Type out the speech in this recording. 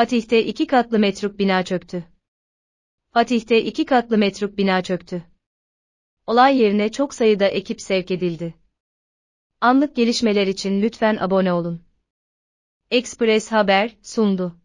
Fatih'te iki katlı metruk bina çöktü. Fatih'te iki katlı metruk bina çöktü. Olay yerine çok sayıda ekip sevk edildi. Anlık gelişmeler için lütfen abone olun. Express Haber sundu.